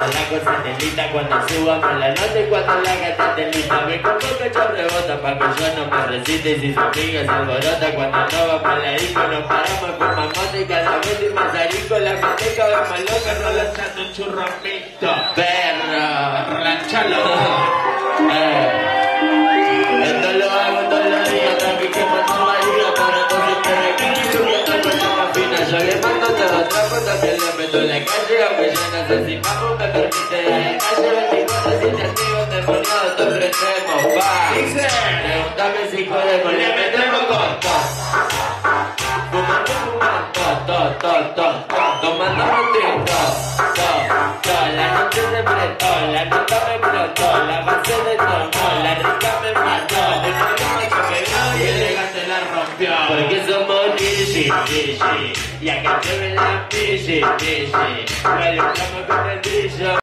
La cosa delita cuando subamos la nota y cuando la gata delita Me como que yo rebota pa' que yo no me resiste Y si su amiga se alborota cuando no va pa' la disco Nos paramos con mamota y cada vez y más arico La manteca va más loca no lanzando un churromito. Perro, ranchalo eh. Otra foto que le meto en la calle Aunque yo no sé si vamos me permite el calle 24 si te activo endemoniado, te prendemos, va Pregúntame si podemos, le metemos con todo Fumando, fumando, to, to, to, to Tomando tinto, to, to La noche se prestó, la nota me explotó La base de tono, la rica me mató vino y elegante la rompió Porque somos Digi, Digi Y acá se ve la Digi, Digi Bailamos con el